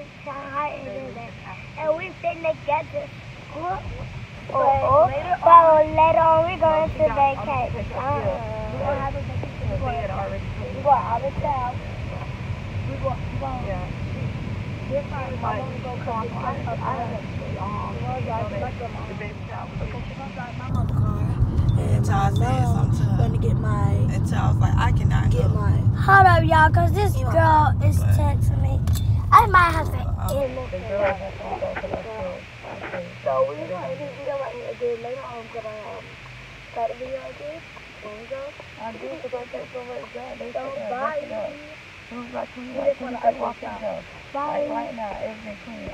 night Shanghai is. And we finna get to school. Oh, oh. but later on we're going to vacation. Uh, don't have a vacation. We go out of town. We go. Yeah. This time, my mom go come. I, I, I, um, the baby. Because she gonna drive my mama car. And I my said mom something to get my Until I was like, I cannot get go. my Hold up, y'all, cause this girl is but- texting me. I have to end The this. girl has to go to the school. So we gonna do video like again later on. Gonna um, start the video again. When we go, I do because I so much done. They don't said, bye. "Look it up." It was like, You like, just wanna like, walk out. Bye. Like right now, everything clean.